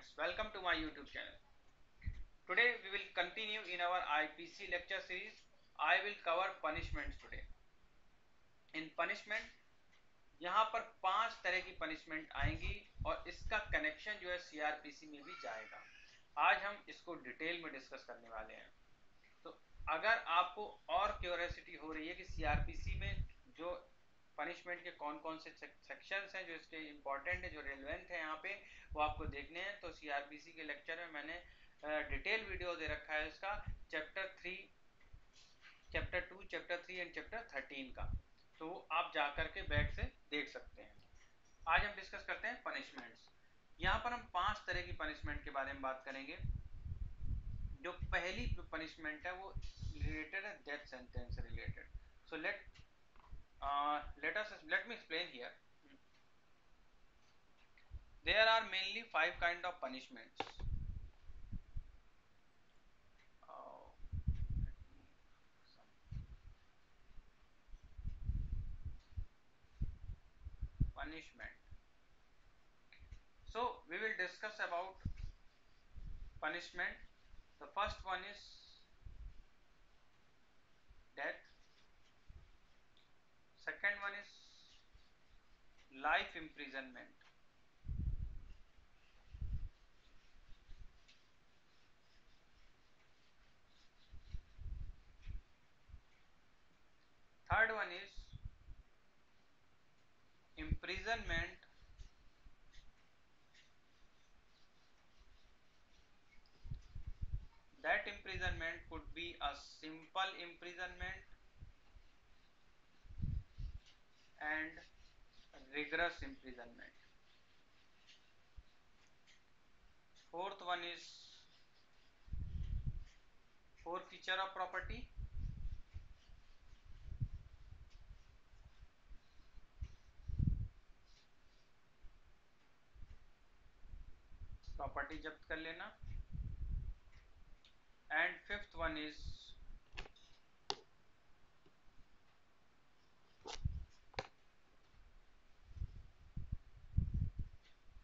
students, welcome to my YouTube channel. Today we will continue in our IPC lecture series. I will cover punishments today. In punishment, यहाँ पर पाँच तरह की punishment आएँगी और इसका कनेक्शन जो है सीआरपीसी में भी जाएगा आज हम इसको डिटेल में डिस्कस करने वाले हैं तो अगर आपको और क्यूरियोसिटी हो रही है कि सीआरपीसी में जो पनिशमेंट के कौन कौन से सेक्शंस हैं जो इसके इंपॉर्टेंट है, जो रेलिवेंट है यहाँ पे, वो आपको देखने हैं। तो सीआरपीसी के लेक्चर में मैंने डिटेल वीडियो दे रखा है इसका chapter three chapter two chapter three and chapter thirteen का। तो आप जा करके बैग से देख सकते हैं। आज हम डिस्कस करते हैं पनिशमेंट्स यहाँ पर हम पाँच तरह की पनिशमेंट के बारे में बात करेंगे। जो पहली पनिशमेंट है, वो रिलेटेड है death sentence related so let Uh, let us let me explain here. There are mainly five kind of punishments. Oh, punishment. So we will discuss about punishment. The first one is death second one is life imprisonment. Third one is imprisonment. That imprisonment could be a simple imprisonment and rigorous imprisonment. Fourth one is forfeiture of property. Property जब्त कर लेना and fifth one is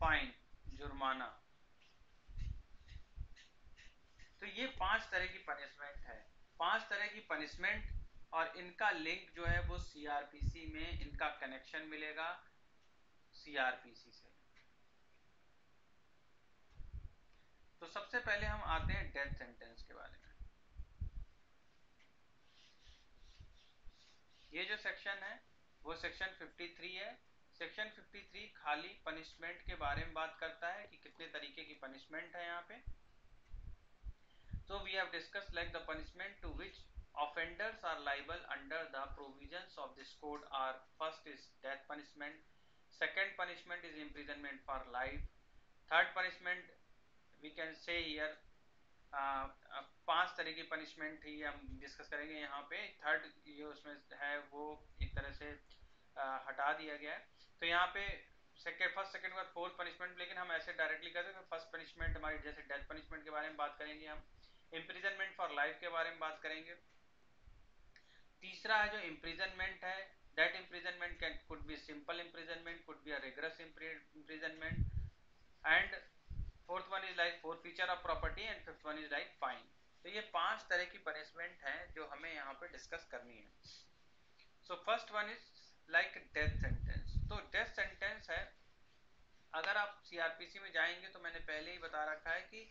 fine जुर्माना। तो ये पाँच तरह की punishment है। पाँच तरह की पनिशमेंट और इनका लिंक जो है वो सीआरपीसी में इनका कनेक्शन मिलेगा सीआरपीसी से। तो सबसे पहले हम आते हैं डेथ सेंटेंस के बारे में। ये जो सेक्शन है, वो सेक्शन 53 है। सेक्शन 53 खाली पनिशमेंट के बारे में बात करता है कि कितने तरीके की पनिशमेंट है यहाँ पे। So we have discuss like the punishment to which offenders are liable under the provision of this code are first is death punishment second punishment is imprisonment for life third punishment we can say here पाँच तरह की punishment ही हम discuss करेंगे यहाँ पे। Third ये उसमें है वो एक तरह से uh, हटा दिया गया है। तो यहाँ पे सेकेंड फ़र्स्ट सेकेंड के बाद फोर्थ पनिशमेंट लेकिन हम ऐसे डायरेक्टली करते हैं फ़र्स्ट पनिशमेंट हमारी, जैसे डेथ पनिशमेंट के बारे में बात करेंगे हम इम्प्रिजनमेंट फॉर लाइफ के बारे में बात करेंगे। तीसरा है जो इम्प्रिजनमेंट है that imprisonment can could be simple imprisonment could be rigorous imprisonment and fourth one is like forfeiture of property and fifth one is like fine तो ये पाँच तरह की पनिशमेंट है जो हमें यहाँ पे डिस्कस करनी है। So first one is like death sentence तो डेथ सेंटेंस है। अगर आप सीआरपीसी में जाएँगे तो मैंने पहले ही बता रखा है कि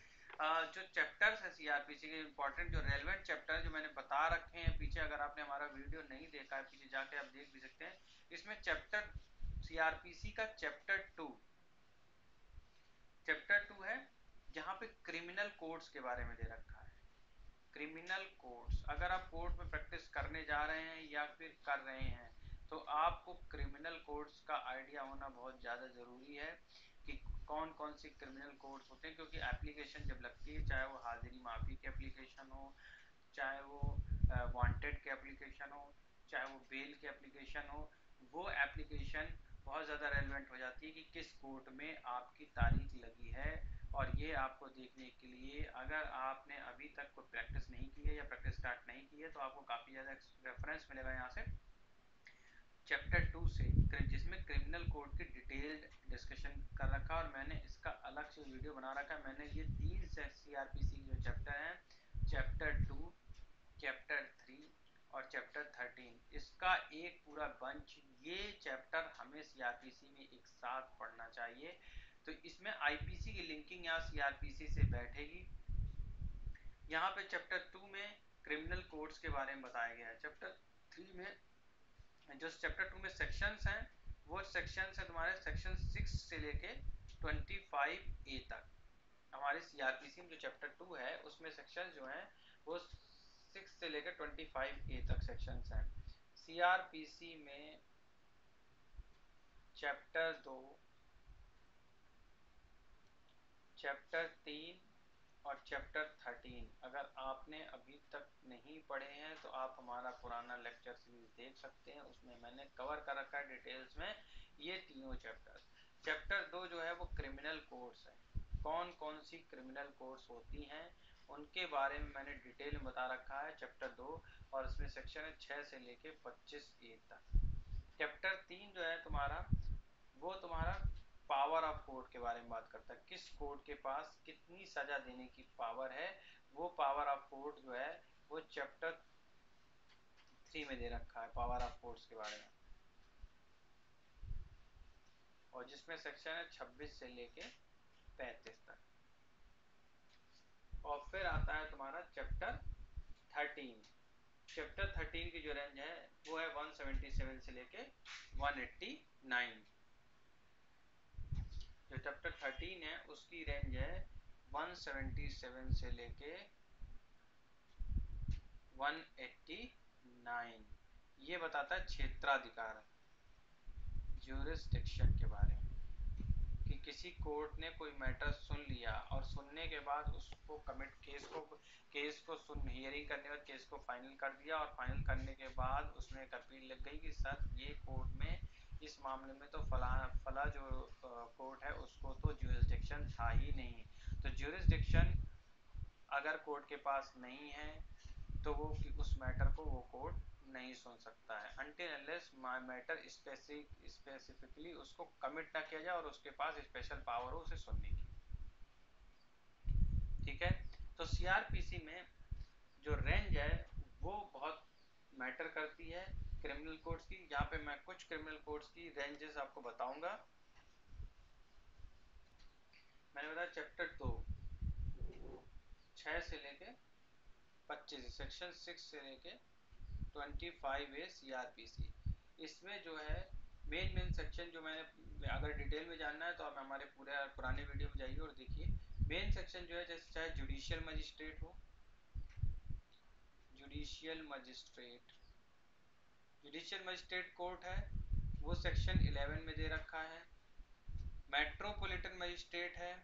जो चैप्टर्स हैं सीआरपीसी के इंपॉर्टेंट जो रेलिवेंट चैप्टर जो मैंने बता रखे हैं, पीछे अगर आपने हमारा वीडियो नहीं देखा है, पीछे जाके आप देख भी सकते हैं। इसमें चैप्टर सीआरपीसी का चैप्टर टू चैप्टर टू है, जहाँ पे क्रिमिनल कोड्स के बारे में दे रखा है। क्रिमिनल कोड्स अगर आप कोर्ट में प्रैक्टिस करने जा रहे हैं या फिर कर रहे हैं तो आपको क्रिमिनल कोड्स का आइडिया होना बहुत ज़्यादा ज़रूरी है कि कौन कौन सी क्रिमिनल कोड्स होते हैं, क्योंकि एप्लीकेशन जब लगती है, चाहे वो हाजिरी माफ़ी की एप्लीकेशन हो, चाहे वो वांटेड की एप्लीकेशन हो, चाहे वो बेल की एप्लीकेशन हो, वो एप्लीकेशन बहुत ज़्यादा रेलिवेंट हो जाती है कि किस कोर्ट में आपकी तारीख लगी है। और ये आपको देखने के लिए, अगर आपने अभी तक कोई प्रैक्टिस नहीं की है या प्रैक्टिस स्टार्ट नहीं की है तो आपको काफ़ी ज़्यादा रेफरेंस मिलेगा यहाँ से। चैप्टर टू से जिसमें क्रिमिनल कोड की डिटेल्ड डिस्कशन कर रखा और मैंने इसका अलग से वीडियो बना रखा है। मैंने ये तीन सी आर पी सी जो चैप्टर हैं चैप्टर टू चैप्टर थ्री और चैप्टर थर्टीन इसका एक पूरा बंच ये चैप्टर हमें सीआरपीसी में एक साथ पढ़ना चाहिए। तो इसमें आईपीसी की लिंकिंग यहाँ सीआरपीसी से बैठेगी। यहाँ पे चैप्टर टू में क्रिमिनल कोड्स के बारे में बताया गया है। चैप्टर थ्री में जो चैप्टर टू में सेक्शंस हैं, वो सेक्शंस है तुम्हारे सेक्शन सिक्स से लेके ट्वेंटी फाइव ए तक। हमारे सीआरपीसी में जो चैप्टर टू है, उसमें सेक्शन जो हैं, वो सिक्स से लेकर ट्वेंटी फाइव ए तक सेक्शंस हैं। सीआरपीसी में चैप्टर दो चैप्टर तीन और चैप्टर थर्टीन अगर आपने अभी तक नहीं पढ़े हैं तो आप हमारा पुराना लेक्चर सीरीज़ देख सकते हैं। उसमें मैंने कवर कर रखा है डिटेल्स में, ये तीनों चैप्टर चैप्टर दो जो है, वो क्रिमिनल कोर्स है। कौन कौन सी क्रिमिनल कोर्स होती हैं, उनके बारे में मैंने डिटेल में बता रखा है चैप्टर दो, और इसमें सेक्शन है छः से लेके पच्चीस ए तक। चैप्टर तीन जो है तुम्हारा, वो तुम्हारा पावर ऑफ़ कोर्ट के बारे में बात करता है। किस कोर्ट के पास कितनी सजा देने की पावर है, वो पावर ऑफ़ कोर्ट जो है, वो चैप्टर थ्री में दे रखा है पावर ऑफ़ कोर्ट्स के बारे में। और जिसमें सेक्शन है 26 से लेके 35 तक। और फिर आता है तुम्हारा चैप्टर 13 चैप्टर 13 की जो रेंज है, वो है 177 से लेके 189 जो चैप्टर थर्टीन है, उसकी रेंज है 177 से लेके 189 ये बताता है क्षेत्राधिकार ज्यूरिस्डिक्शन के बारे में, कि किसी कोर्ट ने कोई मैटर सुन लिया और सुनने के बाद उसको कमिट केस को केस को सुन हियरिंग करने के बाद केस को फाइनल कर दिया और फाइनल करने के बाद उसमें एक अपील लग गई कि सर ये कोर्ट में इस मामले में तो फला फला जो कोर्ट है, उसको तो ज्यूरिस्डिक्शन था ही नहीं। तो ज्यूरिस्डिक्शन अगर कोर्ट के पास नहीं है तो वो उस मैटर को वो कोर्ट नहीं सुन सकता है। अनटिल अनलेस मैटर स्पेसिफिकली उसको कमिट ना किया जाए और उसके पास स्पेशल पावर हो उसे सुनने की। ठीक है? तो सीआरपीसी में जो रेंज है, वो बहुत मैटर करती है क्रिमिनल कोड्स की। यहाँ पे मैं कुछ क्रिमिनल कोड्स की रेंजेस आपको बताऊँगा। मैंने बताया चैप्टर दो छः से लेके पच्चीस, सेक्शन सिक्स से लेके twenty five A C R P C इसमें जो है मेन मेन सेक्शन जो मैंने अगर डिटेल में जानना है तो आप हमारे पूरे पुराने वीडियो में जाइए और देखिए। मेन सेक्शन जो है, जैसे चाहे जुडिशियल मजिस्ट्रेट हो judicial magistrate judicial magistrate court है, वो सेक्शन 11 में दे रखा है। मेट्रोपॉलिटन मजिस्ट्रेट है।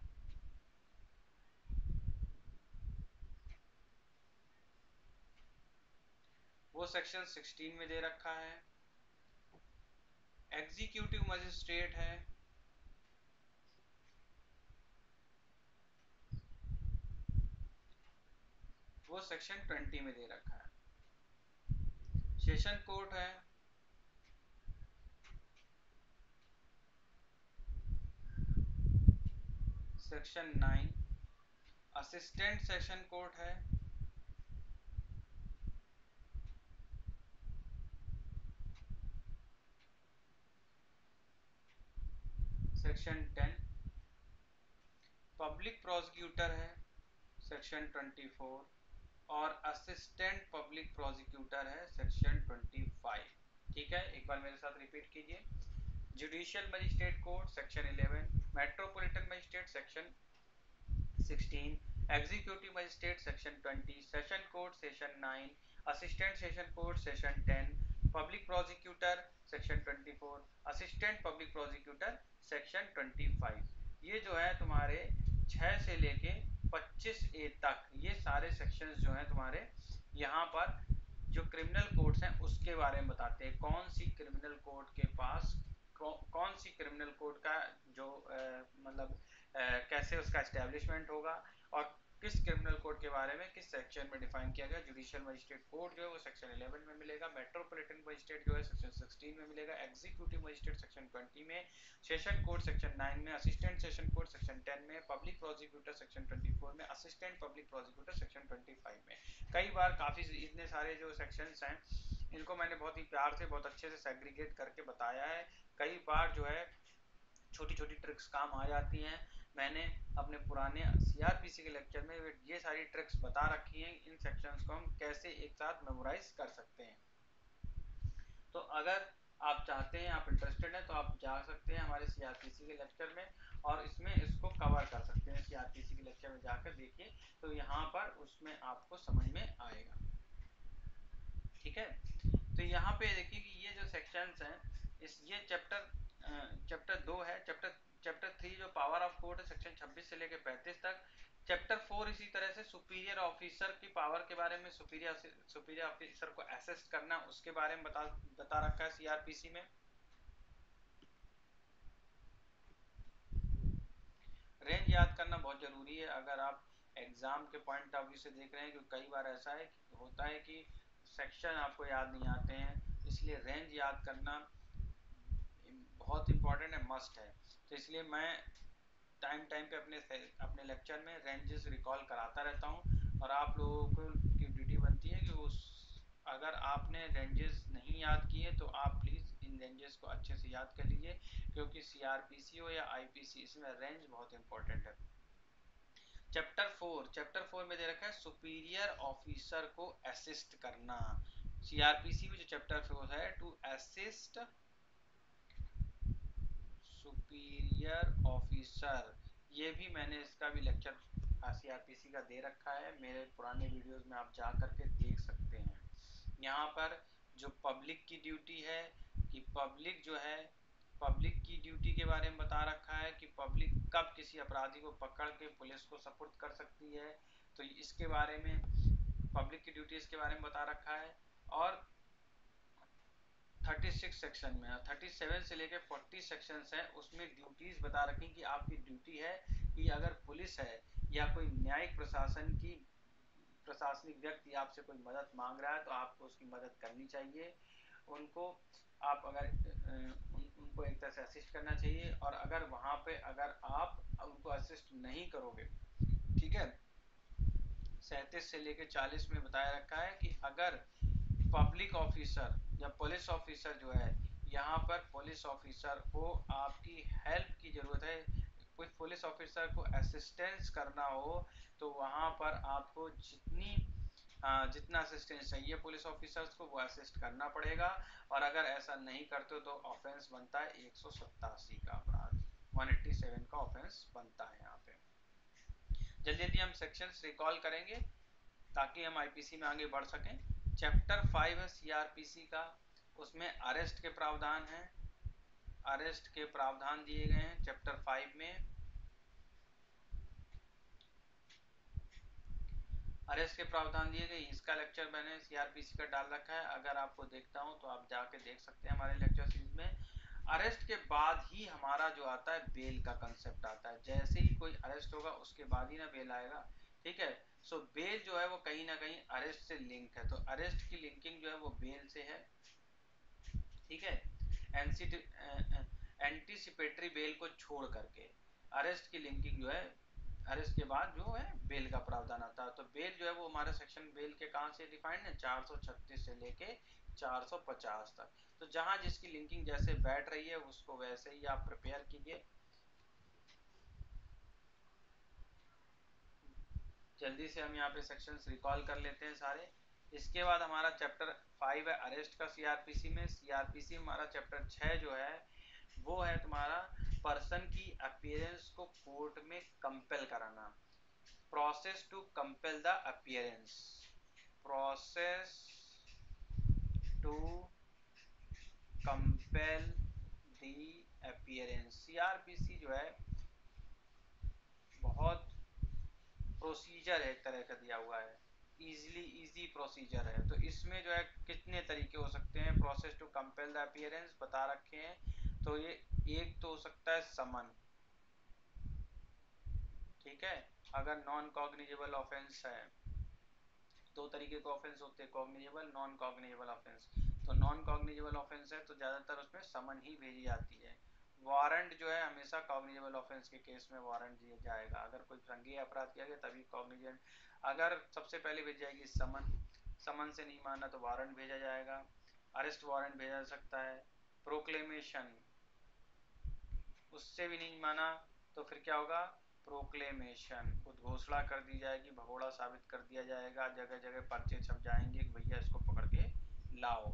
वो सेक्शन 16 में दे रखा है। एग्जीक्यूटिव मजिस्ट्रेट है। वो सेक्शन 20 में दे रखा है। सेशन कोर्ट है। Section nine assistant session court है। सेक्शन टेन पब्लिक प्रोसिक्यूटर है। सेक्शन ट्वेंटी फोर और असिस्टेंट पब्लिक प्रोसिक्यूटर है सेक्शन 25 ठीक है? एक बार मेरे साथ रिपीट कीजिए। Judicial magistrate court section 11 metropolitan magistrate section 16 executive magistrate section 20 session court session 9 assistant session court session 10 public prosecutor section 24 assistant public prosecutor section 25 ये जो है तुम्हारे 6 से लेके 25 ए तक ये सारे सेक्शंस जो हैं तुम्हारे, यहाँ पर जो क्रिमिनल कोर्ट हैं, उसके बारे में बताते हैं। कौन सी क्रिमिनल कोर्ट के पास कौन सी क्रिमिनल कोर्ट का जो मतलब कैसे उसका इस्टेब्लिशमेंट होगा और किस क्रिमिनल कोड के बारे में, किस सेक्शन में डिफाइन किया गया? जुडिशियल मजिस्ट्रेट कोड जो है, वो सेक्शन 11 में मिलेगा। मेट्रोपॉलिटन मजिस्ट्रेट जो है सेक्शन 16 में मिलेगा। एग्जीक्यूटिव मजिस्ट्रेट सेक्शन 20 में सेशन कोड सेक्शन 9 में असिस्टेंट सेशन कोड सेक्शन 10 में पब्लिक प्रोसिक्यूटर सेक्शन 24 में असिस्टेंट पब्लिक प्रोसिक्यूटर सेक्शन 25 में। कई बार काफ़ी इतने सारे जो सेक्शंस हैं, इनको मैंने बहुत ही प्यार से, बहुत अच्छे से सेग्रीगेट करके बताया है। कई बार जो है छोटी छोटी ट्रिक्स काम आ जाती हैं। मैंने अपने पुराने सीआरपीसी के लेक्चर में ये सारी ट्रिक्स बता रखी हैं, इन सेक्शंस को हम कैसे एक साथ मेमोराइज कर सकते हैं। तो अगर आप चाहते हैं, आप इंटरेस्टेड हैं तो आप जा सकते हैं हमारे सीआरपीसी के लेक्चर में और इसमें इसको कवर कर सकते हैं। सीआरपीसी के लेक्चर में जाकर देखिए तो यहाँ पर उसमें आपको समझ में आएगा। ठीक है? तो यहाँ पे देखिए कि ये जो सेक्शंस हैं, इस ये चैप्टर चैप्टर दो है चैप्टर चैप्टर थ्री जो पावर ऑफ़ कोर्ट है सेक्शन 26 से लेकर 35 तक। चैप्टर फोर इसी तरह से सुपीरियर ऑफिसर की पावर के बारे में सुपीरियर सुपीरियर ऑफिसर को असिस्ट करना, उसके बारे में बता बता रखा है सीआरपीसी में। रेंज याद करना बहुत ज़रूरी है। अगर आप एग्ज़ाम के पॉइंट ऑफ़ व्यू से देख रहे हैं, क्योंकि कई बार ऐसा है होता है कि सेक्शन आपको याद नहीं आते हैं, इसलिए रेंज याद करना बहुत इंपॉर्टेंट है मस्ट है। तो इसलिए मैं टाइम टाइम पे अपने अपने लेक्चर में रेंजेस रिकॉल कराता रहता हूँ और आप लोगों को की ड्यूटी बनती है कि उस, अगर आपने रेंजेस नहीं याद किए तो आप प्लीज़ इन रेंजेस को अच्छे से याद कर लीजिए क्योंकि सी हो या आईपीसी इसमें रेंज बहुत इंपॉर्टेंट है। चैप्टर फोर चैप्टर फोर में दे रखा है सुपीरियर ऑफिसर को असिस्ट करना। सीआरपीसी में जो चैप्टर फोर है टू असिस्ट सुपीरियर ऑफिसर ये भी मैंने इसका भी लेक्चर सी का दे रखा है। मेरे पुराने वीडियोस में आप जा करके देख सकते हैं। यहाँ पर जो पब्लिक की ड्यूटी है कि पब्लिक जो है पब्लिक की ड्यूटी के बारे में बता रखा है कि पब्लिक कब किसी अपराधी को पकड़ के पुलिस को सपोर्ट कर सकती है। तो इसके बारे में पब्लिक की ड्यूटी इसके बारे में बता रखा है। और 36 सेक्शन में 37 से लेकर 40 सेक्शंस हैं। उसमें ड्यूटीज़ बता रखी कि आपकी ड्यूटी है कि अगर पुलिस है या कोई न्यायिक प्रशासन की प्रशासनिक व्यक्ति आपसे कोई मदद मांग रहा है तो आपको उसकी मदद करनी चाहिए। उनको आप अगर उन, उनको एक तरह से असिस्ट करना चाहिए और अगर वहाँ पे अगर आप उनको असिस्ट नहीं करोगे ठीक है? सैंतीस से लेकर चालीस में बताया रखा है कि अगर पब्लिक ऑफिसर या पुलिस ऑफिसर जो है, यहाँ पर पुलिस ऑफिसर को आपकी हेल्प की ज़रूरत है। कोई पुलिस ऑफिसर को असिस्टेंस करना हो तो वहाँ पर आपको जितनी जितना असिस्टेंस चाहिए पुलिस ऑफिसर्स को, वो असिस्ट करना पड़ेगा। और अगर ऐसा नहीं करते तो ऑफेंस बनता है एक सौ सतासी का अपराध। 187 का ऑफेंस बनता है यहाँ पे। जल्दी जल्दी हम सेक्शंस रिकॉल करेंगे, ताकि हम आईपीसी में आगे बढ़ सकें। चैप्टर फाइव है सीआरपीसी का। उसमें अरेस्ट के प्रावधान हैं। अरेस्ट के प्रावधान दिए गए हैं चैप्टर फाइव में। अरेस्ट के प्रावधान दिए गए। इसका लेक्चर मैंने सीआरपीसी का डाल रखा है। अगर आपको देखता हूँ तो आप जाके देख सकते हैं हमारे लेक्चर सीरीज़ में। अरेस्ट के बाद ही हमारा जो आता है बेल का कंसेप्ट आता है। जैसे ही कोई अरेस्ट होगा, उसके बाद ही ना बेल आएगा। ठीक है? सो so, बेल जो है वो कहीं ना कहीं अरेस्ट से लिंक है। तो अरेस्ट की लिंकिंग जो है वो बेल से है। ठीक है? एंटीसिपेटरी बेल को छोड़ करके। अरेस्ट की लिंकिंग जो है अरेस्ट के बाद जो है बेल का प्रावधान आता है। तो बेल जो है वो हमारे सेक्शन बेल के कहाँ से डिफाइंड है? 436 से लेके 450 तक। तो जहाँ जिसकी लिंकिंग जैसे बैठ रही है उसको वैसे ही आप प्रिपेयर कीजिए। जल्दी से हम यहाँ पे सेक्शंस रिकॉल कर लेते हैं सारे। इसके बाद हमारा चैप्टर फाइव है अरेस्ट का सीआरपीसी में। सीआरपीसी हमारा चैप्टर छः जो है, वो है तुम्हारा पर्सन की अपियरेंस को कोर्ट में कंपेल कराना। Process to compel the appearance process to compel the appearance CrPC जो है, बहुत प्रोसीजर है एक तरह का दिया हुआ है। इजीली इजी प्रोसीजर है। तो इसमें जो है, कितने तरीके हो सकते हैं? Process to compel the appearance बता रखे हैं। तो ये एक तो हो सकता है समन ठीक है? अगर नॉन कॉग्निजेबल ऑफेंस है। दो तरीके के ऑफेंस होते हैं कॉग्निजेबल नॉन कॉग्निजेबल ऑफेंस तो नॉन कॉग्निजेबल ऑफेंस है तो ज़्यादातर उसमें समन ही भेजी जाती है। वारंट जो है हमेशा कॉग्निजेबल ऑफेंस के केस में वारंट दिया जाएगा। अगर कोई संज्ञेय अपराध किया गया, तभी कॉग्निजेंट, अगर सबसे पहले भेज जाएगी समन समन से नहीं माना तो वारंट भेजा जाएगा। अरेस्ट वारंट भेजा जा सकता है। प्रोक्लेमेशन, उससे भी नहीं माना तो फिर क्या होगा? प्रोक्लेमेशन उद्घोषणा कर दी जाएगी, भगोड़ा साबित कर दिया जाएगा जगह जगह पर्चे छप जाएँगे कि भैया इसको पकड़ के लाओ।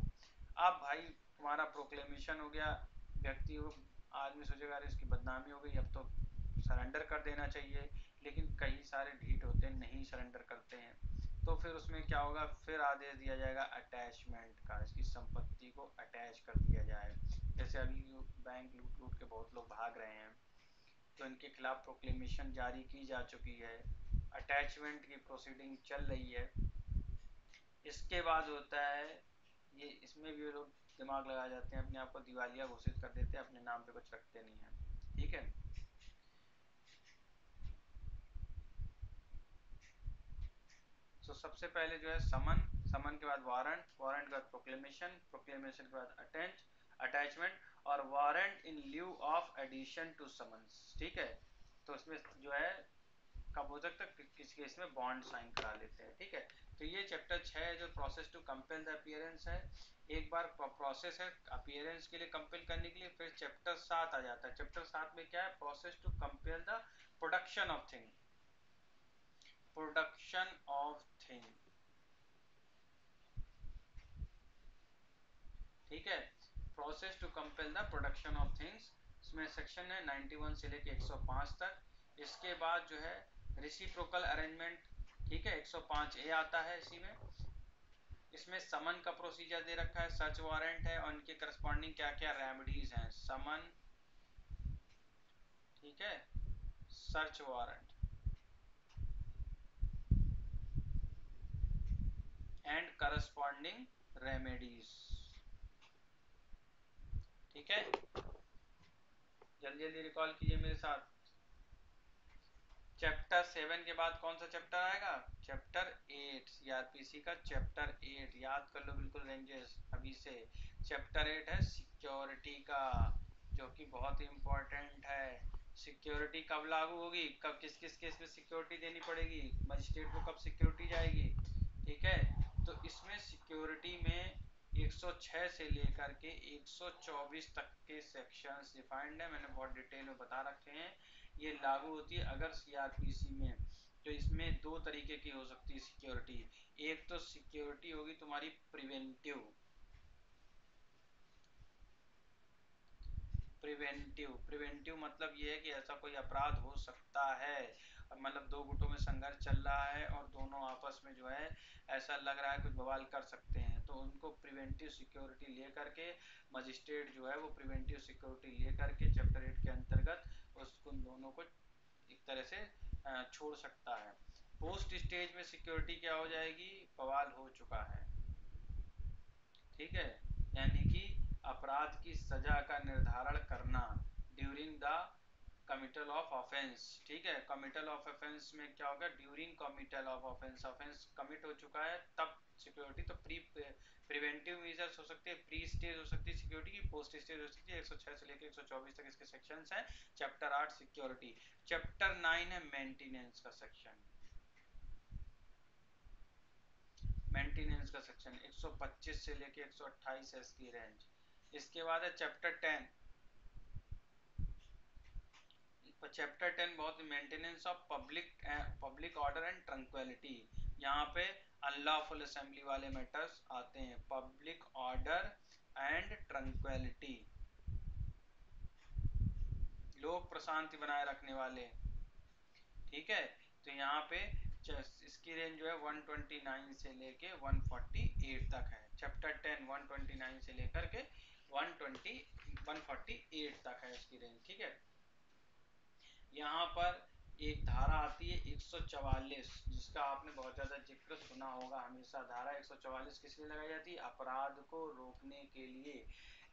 अब भाई, तुम्हारा प्रोक्लेमेशन हो गया व्यक्ति को आदमी सोचेगा, अरे, इसकी बदनामी हो गई, अब तो सरेंडर कर देना चाहिए। लेकिन कई सारे ढीठ होते हैं, नहीं सरेंडर करते हैं। तो फिर उसमें क्या होगा? फिर आदेश दिया जाएगा अटैचमेंट का, इसकी संपत्ति को अटैच कर दिया जाए। जैसे अभी बैंक लूट लूट के बहुत लोग भाग रहे हैं तो इनके खिलाफ प्रोक्लेमेशन जारी की जा चुकी है। अटैचमेंट की प्रोसीडिंग चल रही है। इसके बाद होता है, ये इसमें भी लोग दिमाग लगा जाते हैं, अपने आप को दिवालिया घोषित कर देते हैं, अपने नाम पे कुछ रखते नहीं है। ठीक है? तो सबसे पहले जो है समन समन के बाद वारंट वारंट के बाद प्रोक्लेमेशन प्रोक्लेमेशन के बाद अटेंच अटैचमेंट और warrant in lieu of addition to summons ठीक है? तो इसमें जो है कब हो सकता है? किस केस में बॉन्ड साइन करा लेते हैं, ठीक है? तो ये चैप्टर छः है जो process to compel the appearance है। एक बार प्रोसेस है अपियरेंस के लिए कंपेल करने के लिए, फिर चैप्टर सात आ जाता है। चैप्टर सात में क्या है? Process to compel the production of thing production of thing ठीक है? Process to compel the production of things इसमें सेक्शन है 91 से लेके 105 तक। इसके बाद जो है रिसिप्रोकल अरेंजमेंट ठीक है 105 ए आता है इसी में। इसमें समन का प्रोसीजर दे रखा है सर्च वारंट है, और इनके करस्पॉन्डिंग क्या क्या रेमेडीज हैं। समन ठीक है search warrant and corresponding remedies ठीक है? जल्दी जल्दी रिकॉल कीजिए मेरे साथ। चैप्टर सेवन के बाद कौन सा चैप्टर आएगा? चैप्टर एट सीआरपीसी का चैप्टर एट याद कर लो बिल्कुल रेंजेस अभी से। चैप्टर एट है सिक्योरिटी का, जो कि बहुत इंपॉर्टेंट है। सिक्योरिटी कब लागू होगी? कब किस किस केस में सिक्योरिटी देनी पड़ेगी? मजिस्ट्रेट को कब सिक्योरिटी जाएगी? ठीक है? तो इसमें सिक्योरिटी में 106 से लेकर के 124 तक के सेक्शंस डिफाइंड है। मैंने बहुत डिटेल में बता रखे हैं। ये लागू होती है अगर सीआरपीसी में। तो इसमें दो तरीके की हो सकती है सिक्योरिटी एक तो सिक्योरिटी होगी तुम्हारी प्रिवेंटिव प्रिवेंटिव प्रिवेंटिव मतलब ये है कि ऐसा कोई अपराध हो सकता है। मतलब दो गुटों में संघर्ष चल रहा है और दोनों आपस में जो है ऐसा लग रहा है कुछ बवाल कर सकते हैं। तो उनको प्रिवेंटिव सिक्योरिटी ले करके मजिस्ट्रेट जो है वो प्रिवेंटिव सिक्योरिटी ले करके चैप्टर एट के अंतर्गत उसको दोनों को एक तरह से छोड़ सकता है। पोस्ट स्टेज में सिक्योरिटी क्या हो जाएगी? बवाल हो चुका है। ठीक है? यानी कि अपराध की सजा का निर्धारण करना during the committal of offence ठीक है? कमिटल ऑफ़ ऑफेंस में क्या होगा during committal of offence offence commit हो चुका है, तब सिक्योरिटी तो प्री प्रिवेंटिव मेजर्स हो सकते हैं प्री स्टेज हो सकती है सिक्योरिटी की पोस्ट स्टेज हो सकती है 106 से लेकर 124 तक इसके सेक्शंस हैं। चैप्टर आठ सिक्योरिटी चैप्टर नाइन है मेंटेनेंस का सेक्शन मेंटेनेंस का सेक्शन 125 से लेकर 128 है इसकी रेंज इसके बाद है चैप्टर टेन चैप्टर टेन बहुत maintenance of public public order and tranquillity यहाँ पे अनलॉफुल असेंबली वाले मैटर्स आते हैं। पब्लिक ऑर्डर एंड ट्रंक्वेलिटी लोक प्रशांति बनाए रखने वाले ठीक है? तो यहाँ पे इसकी रेंज जो है 129 से लेके 148 तक है। चैप्टर 10 129 से लेकर के 120 148 तक है इसकी रेंज ठीक है? यहाँ पर एक धारा आती है 144 जिसका आपने बहुत ज़्यादा ज़िक्र सुना होगा हमेशा। धारा 144 किस लिए लगाई जाती है? अपराध को रोकने के लिए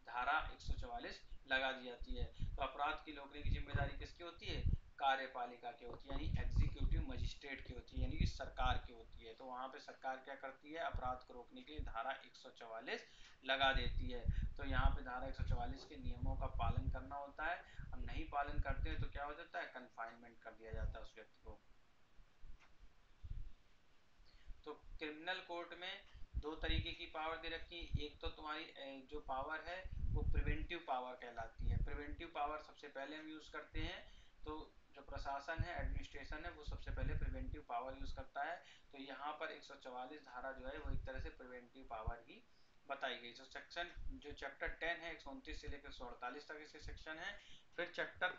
धारा 144 लगा दी जाती है। तो अपराध की रोकने की ज़िम्मेदारी किसकी होती है? कार्यपालिका की होती है, यानी एग्जीक्यूटिव मजिस्ट्रेट की होती है, यानी कि सरकार की होती है। तो वहाँ पे सरकार क्या करती है? अपराध को रोकने के लिए धारा 144 लगा देती है। तो यहाँ पे धारा 144 के नियमों का पालन करना होता है। और नहीं पालन करते हैं तो क्या हो जाता है? कन्फाइनमेंट कर दिया जाता है उस व्यक्ति को। तो क्रिमिनल कोर्ट में दो तरीके की पावर दे रखी एक तो तुम्हारी जो पावर है, वो प्रिवेंटिव पावर कहलाती है। प्रिवेंटिव पावर सबसे पहले हम यूज़ करते हैं। तो जो प्रशासन है एडमिनिस्ट्रेशन है, वो सबसे पहले प्रिवेंटिव पावर यूज़ करता है। तो यहाँ पर 144 धारा जो है, वो एक तरह से प्रिवेंटिव पावर ही बताई गई सेक्शन जो चैप्टर 10 है, एक से लेकर सौ अड़तालीस तक इसके सेक्शन है। फिर चैप्टर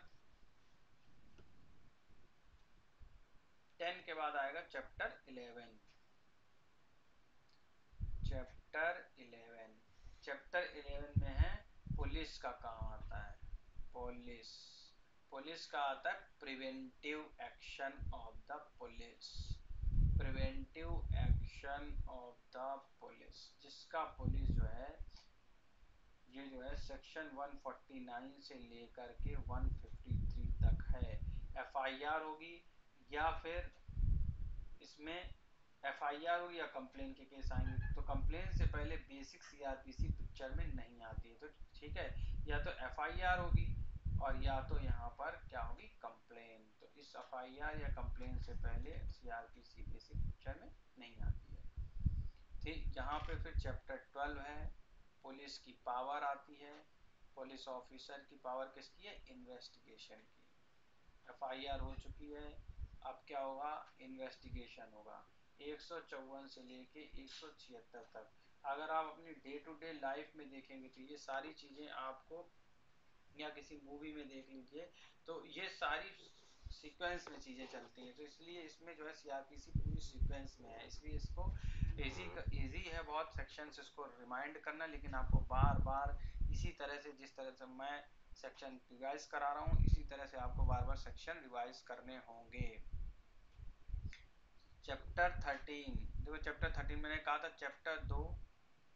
10 के बाद आएगा चैप्टर 11 चैप्टर 11 चैप्टर 11 में है पुलिस का काम आता है। पुलिस पुलिस का आता है preventive action of the police preventive action of the police, जिसका पुलिस जो है, ये जो है सेक्शन 149 से लेकर के 153 तक है। एफआईआर होगी या फिर इसमें एफआईआर होगी या कंप्लेन के केस आएँगे तो कंप्लेन से पहले बेसिक सीआरपीसी पिक्चर में नहीं आती है। तो ठीक है, या तो एफआईआर होगी और या तो यहाँ पर क्या होगी, कंप्लेन। इस एफ़ या कंप्लेन से पहले सीआरपीसी बेसिक पिक्चर में नहीं आती है। ठीक यहाँ पे फिर चैप्टर ट्वेल्व है पुलिस की पावर आती है पुलिस ऑफिसर की पावर किसकी है? इन्वेस्टिगेशन की। एफ़ हो चुकी है, अब क्या होगा? इन्वेस्टिगेशन होगा। एक से लेके एक तक। अगर आप अपनी डे टू डे लाइफ में देखेंगे तो ये सारी चीज़ें आपको या किसी मूवी में देख लीजिए तो ये सारी सीक्वेंस में चीज़ें चलती हैं। तो इसलिए इसमें जो है सीआरपीसी पूरी सीक्वेंस में है। इसलिए इसको इजी इजी है बहुत सेक्शन इसको रिमाइंड करना लेकिन आपको बार बार इसी तरह से जिस तरह से मैं सेक्शन रिवाइज करा रहा हूँ इसी तरह से आपको बार बार सेक्शन रिवाइज करने होंगे। चैप्टर थर्टीन देखो चैप्टर थर्टीन मैंने कहा था चैप्टर दो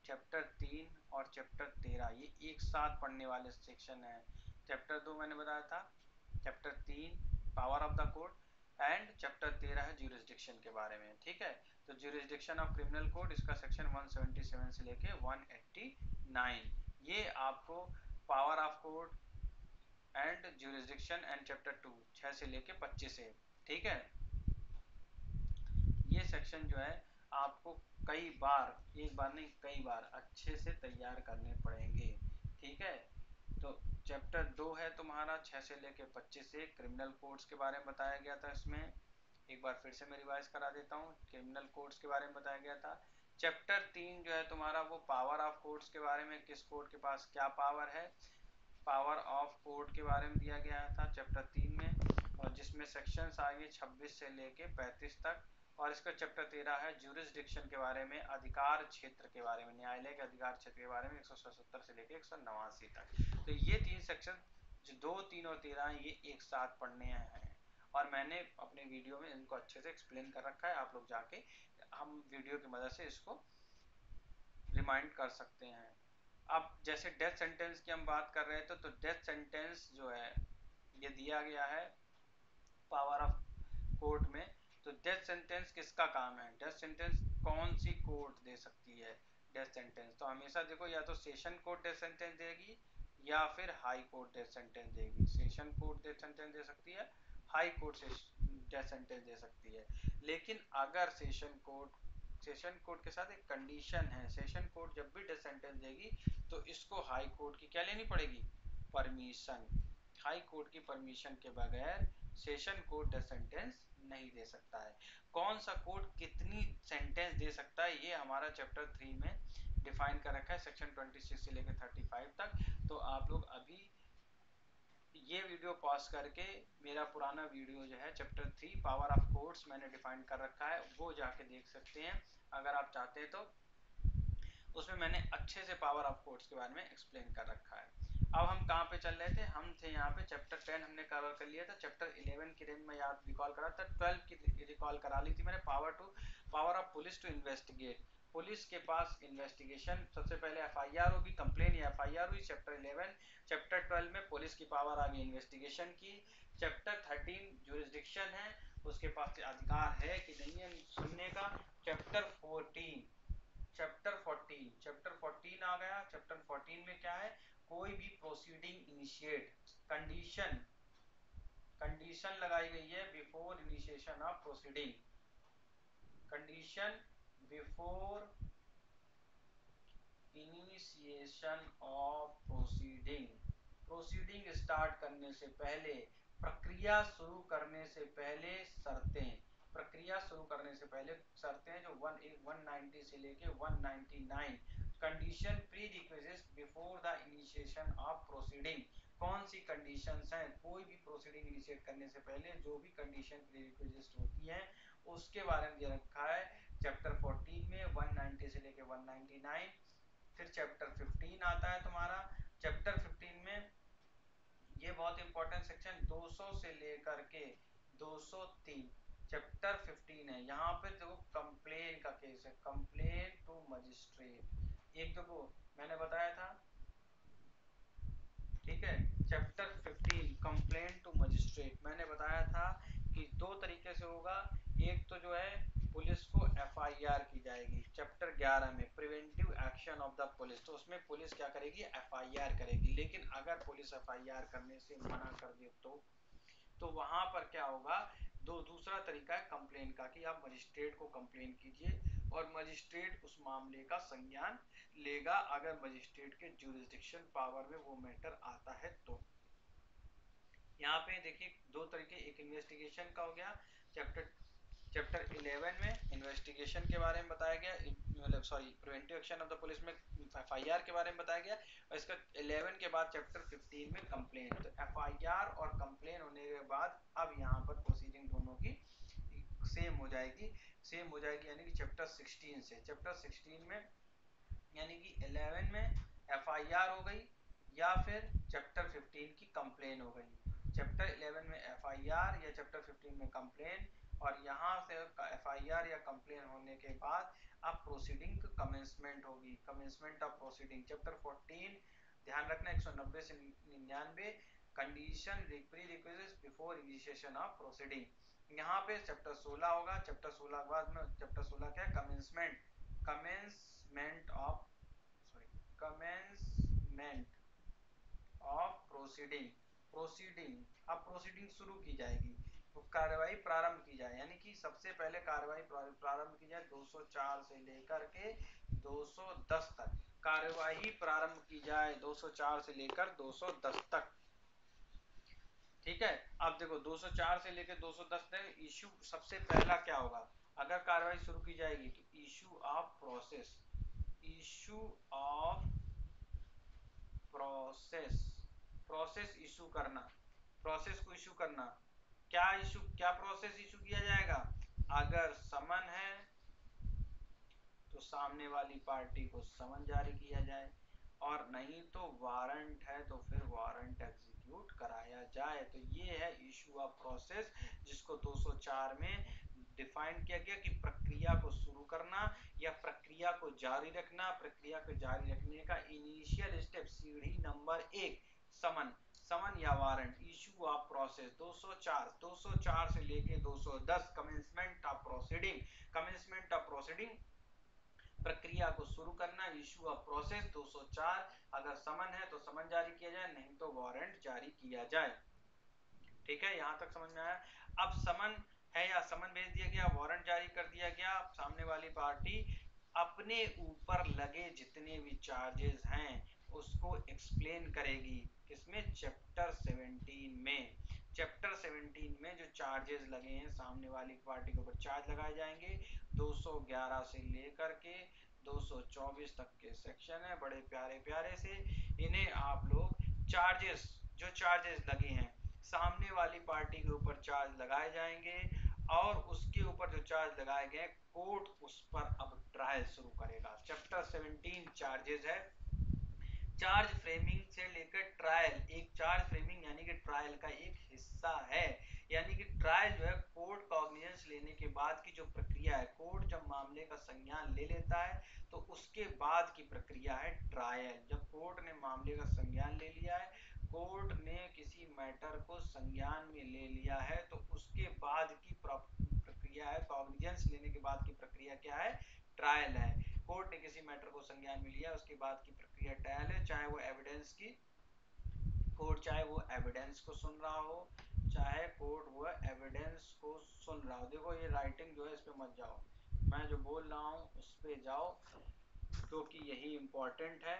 चैप्टर तीन और चैप्टर तेरह ये एक साथ पढ़ने वाले सेक्शन है। चैप्टर दो मैंने बताया था चैप्टर तीन power of the court and chapter तेरह है ज्यूरिस्डिक्शन के बारे में, ठीक है? तो ज्यूरिस्डिक्शन ऑफ़ क्रिमिनल कोड इसका सेक्शन 177 से लेके 189 ये आपको power of court and jurisdiction and chapter two छः से लेके 25 है, ठीक है? ये सेक्शन जो है, आपको कई बार, एक बार नहीं, कई बार अच्छे से तैयार करने पड़ेंगे, ठीक है? तो चैप्टर दो है तुम्हारा छः से लेके पच्चीस से। क्रिमिनल कोड्स के बारे में बताया गया था इसमें। एक बार फिर से मैं रिवाइज करा देता हूँ। क्रिमिनल कोड्स के बारे में बताया गया था। चैप्टर तीन जो है तुम्हारा, वो पावर ऑफ़ कोर्ट्स के बारे में, किस कोर्ट के पास क्या पावर है। पावर ऑफ़ कोर्ट के बारे में दिया गया था चैप्टर तीन में। और जिसमें सेक्शंस आएँगे 26 से लेके 35 तक। और इसका चैप्टर तेरह है ज्यूरिस्डिक्शन के बारे में, अधिकार क्षेत्र के बारे में, न्यायालय के अधिकार क्षेत्र के बारे में, एक से लेकर एक तक। तो ये तीन सेक्शन जो दो, तीन और तेरह ये एक साथ पढ़ने हैं। और मैंने अपने वीडियो में इनको अच्छे से एक्सप्लेन कर रखा है, आप लोग जाके हम वीडियो की मदद से इसको रिमाइंड कर सकते हैं। अब जैसे डेथ सेंटेंस की हम बात कर रहे थे तो डेथ सेंटेंस जो है, ये दिया गया है पावर ऑफ़ तो सेंटेंस किसका काम है? डेथ सेंटेंस कौन सी कोर्ट दे सकती है डेथ सेंटेंस तो हमेशा देखो, या तो सेशन कोर्ट डेथ सेंटेंस देगी, या फिर हाई कोर्ट डेथ सेंटेंस देगी। सेशन कोर्ट डेथ सेंटेंस दे सकती है हाई कोर्ट से डेथ सेंटेंस दे सकती है। लेकिन अगर सेशन कोर्ट सेशन कोर्ट के साथ एक कंडीशन है सेशन कोर्ट जब भी डेथ सेंटेंस देगी तो इसको हाई कोर्ट की क्या लेनी पड़ेगी? परमिशन हाई कोर्ट की परमिशन के बगैर सेशन कोर्ट डेथ सेंटेंस नहीं दे सकता है। कौन सा कोड कितनी सेंटेंस दे सकता है, ये हमारा चैप्टर थ्री में डिफाइन कर रखा है सेक्शन 26 से लेकर 35 तक। तो आप लोग अभी ये वीडियो पॉज करके मेरा पुराना वीडियो जो है chapter three power of codes मैंने डिफाइन कर रखा है, वो जाके देख सकते हैं। अगर आप चाहते हैं तो उसमें मैंने अच्छे से पावर ऑफ़ कोड्स के बारे में एक्सप्लेन कर रखा है। अब हम कहाँ पे चल रहे थे? हम थे यहाँ पे चैप्टर टेन हमने कवर कर लिया था चैप्टर इलेवन की रेंज में याद रिकॉल करा था ट्वेल्व की रिकॉल करा ली थी मैंने power to power of police to investigate police के पास इन्वेस्टिगेशन सबसे पहले एफआईआर होगी कंप्लेन या एफआईआर हुई चैप्टर इलेवन चैप्टर ट्वेल्व में पुलिस की पावर आ गई इन्वेस्टिगेशन की. चैप्टर थर्टीन जुरिस्डिक्शन है, उसके पास अधिकार है कि नहीं है सुनने का? चैप्टर 14 चैप्टर 14 चैप्टर 14 आ गया चैप्टर 14 में क्या है? कोई भी प्रोसीडिंग इनिशिएट कंडीशन कंडीशन लगाई गई है before initiation of proceeding condition before initiation of proceeding proceeding start करने से पहले, प्रक्रिया शुरू करने से पहले शर्तें. प्रक्रिया शुरू करने से पहले शर्तें जो वन वन नाइनटी से लेके one ninety nine condition pre requisite before the initiation of proceeding कौन सी कंडीशंस हैं? कोई भी प्रोसीडिंग इनिशिएट करने से पहले जो भी कंडीशन प्री रिक्वेजिस्ट होती हैं, उसके बारे में दे रखा है चैप्टर 14 में 190 से लेके 199 फिर चैप्टर 15 आता है तुम्हारा। चैप्टर 15 में ये बहुत इंपॉर्टेंट सेक्शन 200 से लेकर के 203 चैप्टर 15 है। यहाँ पे देखो कंप्लेन का केस है। कंप्लेन टू मजिस्ट्रेट एक देखो मैंने बताया था। ठीक है? चैप्टर 15 कंप्लेन टू मजिस्ट्रेट मैंने बताया था कि दो तरीके से होगा। एक तो जो है, पुलिस को एफआईआर की जाएगी। चैप्टर 11 में preventive action of the police तो उसमें पुलिस क्या करेगी? एफआईआर करेगी। लेकिन अगर पुलिस एफआईआर करने से मना कर दे तो तो वहाँ पर क्या होगा? दो, दूसरा तरीका है कंप्लेन का कि आप मजिस्ट्रेट को कंप्लेन कीजिए। और मजिस्ट्रेट उस मामले का संज्ञान लेगा। अगर मजिस्ट्रेट के जुरिस्डिक्शन पावर में वो मैटर आता है तो। यहाँ पे देखिए, दो तरीके, एक इन्वेस्टिगेशन का हो गया चैप्टर चैप्टर 11 में इन्वेस्टिगेशन के बारे में बताया गया मतलब sorry preventive action of the police में एफआईआर के बारे में बताया गया, और इसका 11 के बाद चैप्टर 15 में कंप्लेन तो एफआईआर और कंप्लेन होने के बाद अब यहाँ पर प्रोसीडिंग दोनों की सेम हो जाएगी। सेम हो जाएगी, यानी कि चैप्टर 16 से। चैप्टर 16 में, यानी कि 11 में एफआईआर हो गई, या फिर चैप्टर 15 की कंप्लेन हो गई। चैप्टर 11 में एफआईआर या चैप्टर 15 में कंप्लेन और यहाँ से एफआईआर या कंप्लेन होने के बाद अब प्रोसीडिंग कमेंसमेंट होगी। कमेंसमेंट ऑफ़ प्रोसीडिंग चैप्टर 14 ध्यान रखना 190 से निन्यानवे condition pre request before initiation of proceeding यहाँ पे चैप्टर 16 होगा। चैप्टर 16 के बाद में चैप्टर 16 क्या commencement commencement of sorry commencement of proceeding proceeding अब प्रोसीडिंग शुरू की जाएगी। कार्रवाई प्रारंभ की जाए। यानी कि सबसे पहले कार्रवाई प्रारंभ की जाए 204 से लेकर के 210 तक। कार्यवाही प्रारंभ की जाए 204 से लेकर 210 तक। ठीक है? अब देखो 204 से लेकर 210 तक इशू सबसे पहला क्या होगा? अगर कार्रवाई शुरू की जाएगी तो issue of process issue of process process issue करना प्रोसेस को इशू करना। क्या इशू क्या प्रोसेस इशू किया जाएगा? अगर समन है तो सामने वाली पार्टी को समन जारी किया जाए, और नहीं तो वारंट है तो फिर वारंट एग्जीक्यूट कराया जाए। तो ये है इशू ऑफ़ प्रोसेस जिसको 204 में डिफाइन किया गया कि प्रक्रिया को शुरू करना या प्रक्रिया को जारी रखना। प्रक्रिया को जारी रखने का इनिशियल स्टेप सीढ़ी नंबर एक, समन। समन या वारंट इशू ऑफ़ प्रोसेस 204 204 से लेके 210 commencement of proceeding commencement of proceeding प्रक्रिया को शुरू करना इशू ऑफ़ प्रोसेस 204 अगर समन है तो समन जारी किया जाए, नहीं तो वारंट जारी किया जाए। ठीक है? यहाँ तक समझ में आया? अब समन है या समन भेज दिया गया वारंट जारी कर दिया गया, सामने वाली पार्टी अपने ऊपर लगे जितने भी चार्जेस हैं, उसको एक्सप्लेन करेगी। किसमें? चैप्टर 17 में। चैप्टर 17 में जो चार्जेस लगे हैं, सामने वाली पार्टी के ऊपर चार्ज लगाए जाएँगे। 211 से लेकर के 224 तक के सेक्शन है, बड़े प्यारे प्यारे से। इन्हें आप लोग चार्जेस जो चार्जेस लगे हैं, सामने वाली पार्टी के ऊपर चार्ज लगाए जाएँगे और उसके ऊपर जो चार्ज लगाए गए कोर्ट उस पर अब ट्रायल शुरू करेगा। चैप्टर 17 चार्जेस है। चार्ज फ्रेमिंग से लेकर ट्रायल एक चार्ज फ्रेमिंग यानी कि ट्रायल का एक हिस्सा है। यानी कि ट्रायल जो है कोर्ट कॉग्निजेंस लेने के बाद की जो प्रक्रिया है कोर्ट जब मामले का संज्ञान ले लेता है तो उसके बाद की प्रक्रिया है ट्रायल जब कोर्ट ने मामले का संज्ञान ले लिया है कोर्ट ने किसी मैटर को संज्ञान में ले लिया है तो उसके बाद की प्रक्रिया है कॉग्निजेंस लेने के बाद की प्रक्रिया क्या है? ट्रायल है। कोर्ट ने किसी मैटर को संज्ञान में लिया, उसके बाद की प्रक्रिया ट्रायल है, चाहे वो एविडेंस की, कोर्ट चाहे वो एविडेंस को सुन रहा हो, चाहे कोर्ट वो एविडेंस को सुन रहा हो। देखो, ये राइटिंग जो है इस पर मत जाओ। मैं जो बोल रहा हूँ, उस पर जाओ क्योंकि तो यही इम्पोर्टेंट है।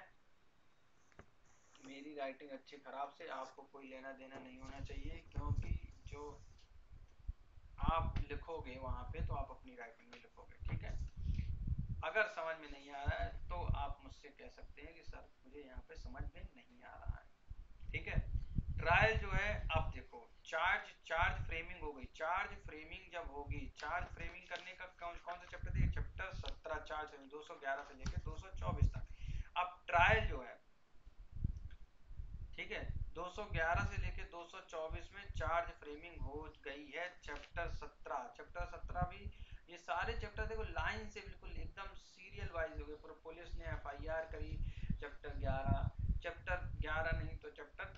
मेरी राइटिंग अच्छी ख़राब से आपको कोई लेना देना नहीं होना चाहिए, क्योंकि जो आप लिखोगे वहाँ पे तो आप अपनी राइटिंग में लिखोगे, ठीक है? अगर समझ में नहीं आ रहा है तो आप मुझसे कह सकते हैं कि, सर, मुझे यहाँ पे समझ में नहीं आ रहा है। ठीक है? ट्रायल जो है आप देखो चार्ज चार्ज फ्रेमिंग हो गई। चार्ज फ्रेमिंग जब होगी चार्ज फ्रेमिंग करने का कौन कौन सा चैप्टर थे चैप्टर सत्रह चार्ज दो सौ ग्यारह से लेकर दो सौ चौबीस तक। अब ट्रायल जो है, ठीक है 211 से लेके 224 में चार्ज फ्रेमिंग हो गई है। चैप्टर 17 चैप्टर 17 भी ये सारे चैप्टर देखो लाइन से बिल्कुल एकदम सीरियल वाइज हो गए। पुलिस ने एफआईआर करी चैप्टर 11 चैप्टर 11 नहीं तो चैप्टर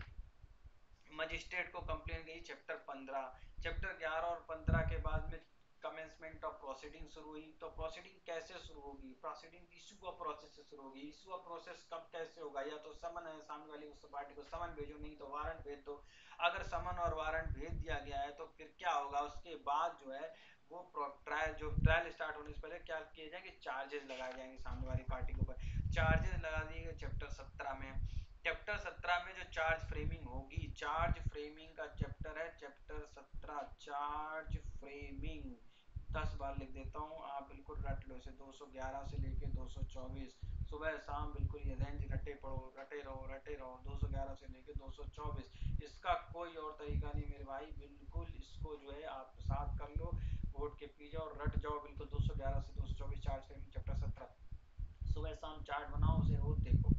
मजिस्ट्रेट को कंप्लेन गई चैप्टर 15 चैप्टर 11 और 15 के बाद में कमेंसमेंट ऑफ़ प्रोसीडिंग शुरू हुई। तो प्रोसीडिंग कैसे शुरू होगी? प्रोसीडिंग इशू ऑफ़ प्रोसेस से शुरू होगी। इशू ऑफ़ प्रोसेस कब कैसे होगा? या तो समन है, सामने वाली उस पार्टी को समन भेजो, नहीं तो वारंट भेज दो। अगर समन और वारंट भेज दिया गया है तो फिर क्या होगा? उसके बाद जो है वो ट्रायल जो ट्रायल स्टार्ट होने से पहले क्या किए जाएँगे? चार्जेस लगाए जाएँगे सामने वाली पार्टी के ऊपर। चार्जेस लगा दिए गए चैप्टर सत्रह में। चैप्टर सत्रह में जो चार्ज फ्रेमिंग होगी चार्ज फ्रेमिंग का चैप्टर है चैप्टर सत्रह चार्ज फ्रेमिंग दस बार लिख देता हूँ। आप बिल्कुल रट लो इसे 211 से लेके 224 सुबह शाम बिल्कुल ये रेंज रटे पढ़ो रटे रहो रटे रहो 211 से लेके 224 इसका कोई और तरीका नहीं मेरे भाई, बिल्कुल इसको जो है आप साथ कर लो, बोर्ड के पी जाओ रट जाओ बिल्कुल 211 से 224 चार्ट से चैप्टर सत्रह। सुबह शाम चार्ट बनाओ, उसे रोज देखो।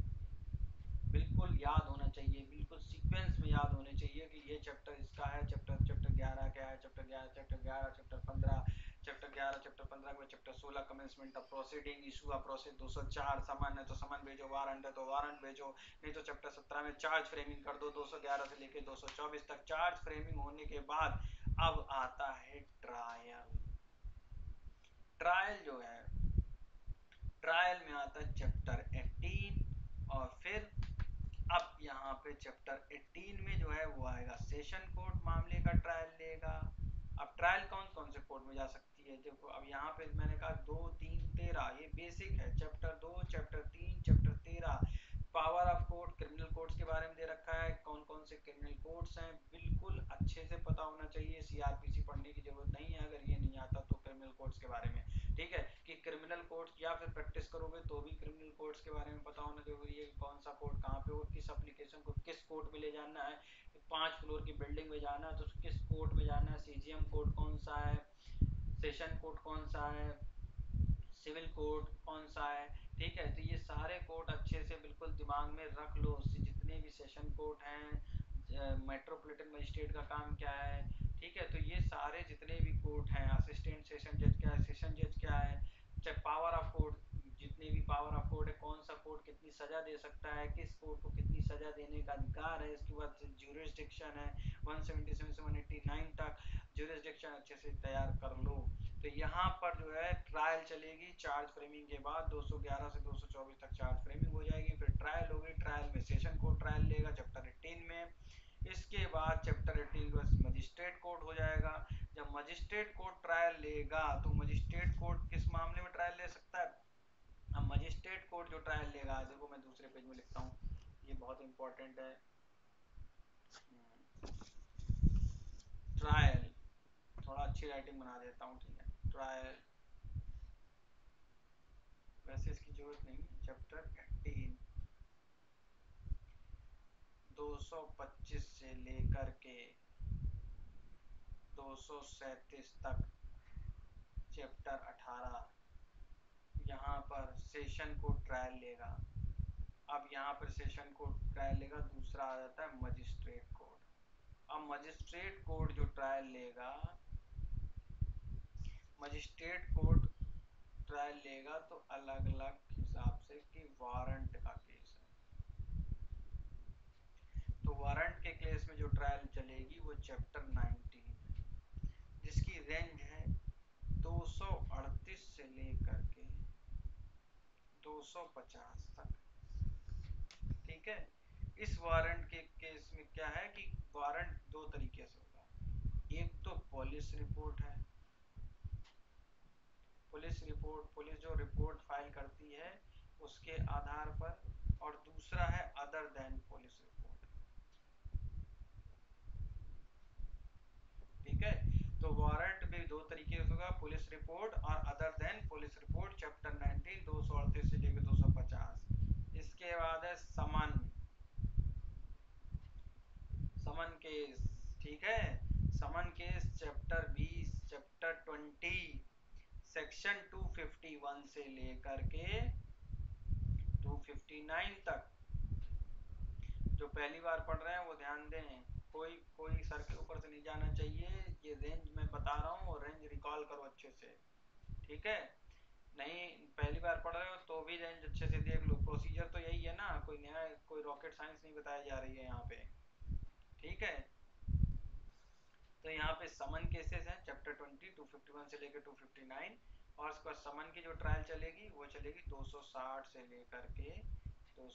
बिल्कुल याद होना चाहिए, बिल्कुल सीक्वेंस में याद होने चाहिए कि ये चैप्टर इसका है चैप्टर चैप्टर ग्यारह क्या है चैप्टर ग्यारह चैप्टर ग्यारह चैप्टर पंद्रह। चैप्टर 11 चैप्टर 15 के chapter 16 commencement of proceeding issue of process 204 summon है तो समन भेजो वारंट है तो वारंट भेजो, नहीं तो चैप्टर 17 में चार्ज फ्रेमिंग कर दो 211 से लेके 224 तक चार्ज फ्रेमिंग होने के बाद अब आता है ट्रायल ट्रायल जो है ट्रायल में आता है चैप्टर 18 और फिर अब यहाँ पे चैप्टर 18 में जो है वो आएगा सेशन कोर्ट मामले का ट्रायल लेगा। अब ट्रायल कौन कौन से कोर्ट में जा सकते है देखो, अब यहाँ पे मैंने कहा दो, तीन, तेरह, ये बेसिक है। चैप्टर दो चैप्टर तीन चैप्टर तेरह। Power of court criminal courts के बारे में दे रखा है। कौन कौन से क्रिमिनल कोर्ट्स हैं? बिल्कुल अच्छे से पता होना चाहिए। सीआरपीसी पढ़ने की ज़रूरत नहीं है। अगर ये नहीं आता तो क्रिमिनल कोर्ट्स के बारे में। ठीक है? कि क्रिमिनल कोर्ट या फिर प्रैक्टिस करोगे तो भी क्रिमिनल कोर्ट्स के बारे में पता होना ज़रूरी है कौन सा कोर्ट कहाँ पे और किस अप्लीकेशन को किस कोर्ट में ले जाना है पाँच फ्लोर की बिल्डिंग में जाना है तो किस कोर्ट में जाना है सीजीएम कोर्ट कौन सा है सेशन कोर्ट कौन सा है? सिविल कोर्ट कौन सा है? ठीक है तो ये सारे कोर्ट अच्छे से बिल्कुल दिमाग में रख लो। जितने भी सेशन कोर्ट हैं मेट्रोपॉलिटन मजिस्ट्रेट का काम क्या है? ठीक है तो ये सारे जितने भी कोर्ट हैं असिस्टेंट सेशन जज क्या है सेशन जज क्या है पावर ऑफ़ कोर्ट जितने भी पावर कोर्ट है, कौन सा कोर्ट कितनी सजा दे सकता है, किस कोर्ट को कितनी सजा देने का अधिकार है, इसके बाद ज्यूरिस्डिक्शन है 177 से 189 तक ज्यूरिस्डिक्शन अच्छे से तैयार कर लो। तो यहाँ पर जो है ट्रायल चलेगी चार्ज फ्रेमिंग के बाद 211 से 224 तक चार्ज फ्रेमिंग हो जाएगी। फिर ट्रायल होगी ट्रायल में सेशन कोर्ट ट्रायल लेगा चैप्टर एटीन में। इसके बाद चैप्टर एटीन के बाद मजिस्ट्रेट कोर्ट हो जाएगा। जब मजिस्ट्रेट कोर्ट ट्रायल लेगा तो मजिस्ट्रेट कोर्ट किस मामले में ट्रायल ले सकता है अब मजिस्ट्रेट कोर्ट जो ट्रायल लेगा देखो मैं दूसरे पेज में लिखता हूँ ये बहुत इंपॉर्टेंट है। ट्रायल थोड़ा अच्छी राइटिंग बना देता हूँ, ठीक है? ट्रायल वैसे इसकी ज़रूरत नहीं चैप्टर एटीन 225 से लेकर के दो तक चैप्टर 18 यहाँ पर सेशन को ट्रायल लेगा। अब यहाँ पर सेशन कोर्ट ट्रायल लेगा, दूसरा आ जाता है मजिस्ट्रेट कोर्ट अब मजिस्ट्रेट कोर्ट जो ट्रायल लेगा मजिस्ट्रेट कोर्ट ट्रायल लेगा तो अलग अलग हिसाब से कि वारंट का केस है. तो वारंट के केस में जो ट्रायल चलेगी वो चैप्टर 19 जिसकी रेंज है 238 से लेकर के 250 तक. ठीक है? इस वारंट के केस में क्या है कि वारंट दो तरीके से होगा एक तो पुलिस रिपोर्ट है। पुलिस रिपोर्ट, पुलिस जो रिपोर्ट फ़ाइल करती है, उसके आधार पर, और दूसरा है अदर देन पुलिस रिपोर्ट। ठीक है? तो वारंट भी दो तरीके से होगा, पुलिस रिपोर्ट और other than police report chapter 19 दो सौ अड़तीस से लेकर 250 इसके बाद है, समन। समन केस, ठीक है? Summon case chapter 20 chapter 20 section 251 से लेकर के 259 तक। जो पहली बार पढ़ रहे हैं, वो ध्यान दें। कोई कोई सर के ऊपर से नहीं जाना चाहिए। ये रेंज मैं बता रहा हूँ और रेंज रिकॉल करो अच्छे से। ठीक है? नहीं, पहली बार पढ़ रहे हो तो भी रेंज अच्छे से देख लो। प्रोसीजर तो यही है ना, कोई नया, कोई रॉकेट साइंस नहीं बताया जा रही है यहाँ पे। ठीक है? तो यहाँ पे समन केसेस हैं चैप्टर 20 251 से लेकर 259 और उसके बाद समन की जो ट्रायल चलेगी, वो चलेगी 260 से लेकर के दो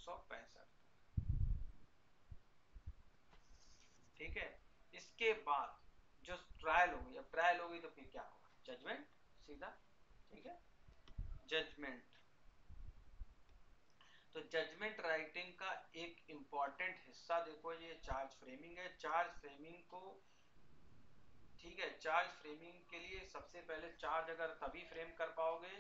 ठीक है? इसके बाद जो ट्रायल होगी, अब ट्रायल होगी तो फिर क्या होगा? जजमेंट सीधा? ठीक है? जजमेंट तो जजमेंट राइटिंग का एक इंपॉर्टेंट हिस्सा देखो, ये चार्ज फ्रेमिंग है। चार्ज फ्रेमिंग को, ठीक है चार्ज फ्रेमिंग के लिए सबसे पहले चार्ज अगर तभी फ्रेम कर पाओगे,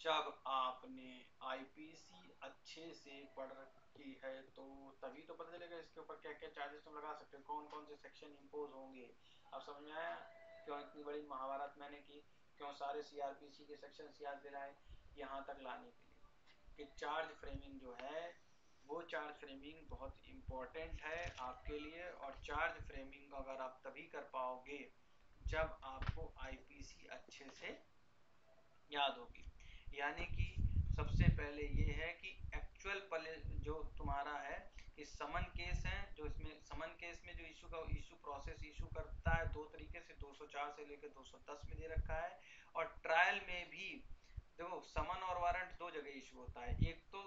जब आपने आईपीसी अच्छे से पढ़ रखी है तो तभी तो पता चलेगा इसके ऊपर क्या क्या चार्जेस तुम लगा सकते हो कौन कौन से सेक्शन इम्पोज होंगे। अब समझ में आया? क्यों इतनी बड़ी महाभारत मैंने की? क्यों सारे सीआरपीसी के सेक्शन याद दिलाए यहाँ तक लाने के लिए? कि चार्ज फ्रेमिंग जो है, वो चार्ज फ्रेमिंग बहुत इम्पोर्टेंट है आपके लिए और चार्ज फ्रेमिंग अगर आप तभी कर पाओगे जब आपको आईपीसी अच्छे से याद होगी। यानी कि सबसे पहले ये है कि एक्चुअल जो तुम्हारा है कि समन केस है, जो इसमें, समन केस में जो इशू का इशू प्रोसेस इशू करता है, दो तरीके से 204 से लेकर 210 में दे रखा है। और ट्रायल में भी, देखो, समन और वारंट दो जगह इशू होता है। एक तो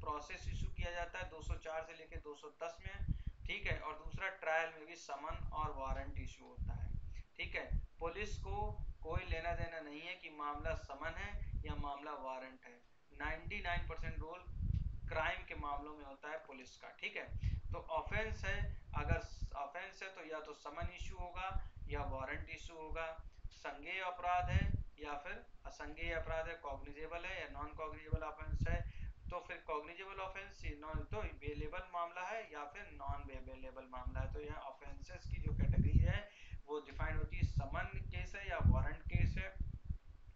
प्रोसेस इशू किया जाता है 204 से लेकर 210 में, ठीक है? और दूसरा ट्रायल में भी समन और वारंट इशू होता है। ठीक है? पुलिस को कोई लेना देना नहीं है कि मामला समन है या मामला वारंट है। 99 परसेंट रोल क्राइम के मामलों में होता है पुलिस का, ठीक है? तो ऑफेंस है, अगर ऑफेंस है तो या तो समन इशू होगा या वारंट इशू होगा। संज्ञेय अपराध है या फिर असंज्ञेय अपराध है, कॉग्निजेबल है या नॉन कॉग्निजेबल ऑफेंस है तो फिर कॉग्निजेबल ऑफेंस नॉन तो वेलेबल मामला है या फिर नॉन वेलेबल मामला है। तो यहाँ ऑफेंसेस की जो कैटेगरी है, वो डिफाइंड होती है समन केस है या वारंट केस है।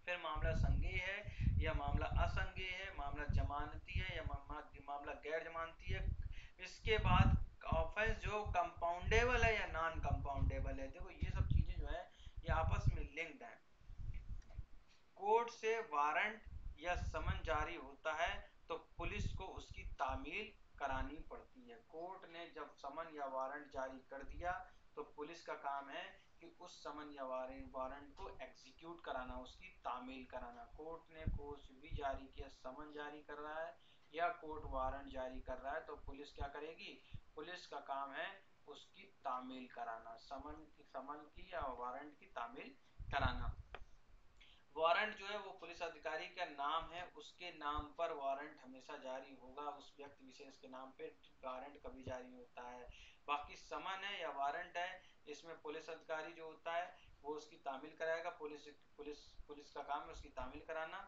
फिर मामला संज्ञेय है या मामला असंज्ञेय है, मामला जमानती है, या मामला गैर जमानती है, इसके बाद ऑफेंस जो कंपाउंडेबल है या नॉन कंपाउंडेबल है, देखो ये सब चीज़ें जो है, ये आपस में लिंक्ड है। कोर्ट से वारंट या समन जारी होता है तो पुलिस को उसकी तामील करानी पड़ती है। कोर्ट ने जब समन या वारंट जारी कर दिया तो पुलिस का काम है कि उस समन या वारंट को एग्जीक्यूट कराना, उसकी तामील कराना। कोर्ट ने कुछ भी जारी किया, समन जारी कर रहा है या कोर्ट वारंट जारी कर रहा है तो पुलिस क्या करेगी? पुलिस का काम है उसकी तामील कराना, समन की समन की या वारंट की तामील कराना। वारंट जो है वो पुलिस अधिकारी का नाम है, उसके नाम पर वारंट हमेशा जारी होगा, उस व्यक्ति, विशेष के नाम पे वारंट कभी जारी होता है। बाकी समन है या वारंट है इसमें पुलिस अधिकारी जो होता है, वो उसकी तामील कराएगा। पुलिस पुलिस पुलिस का काम है उसकी तामील कराना।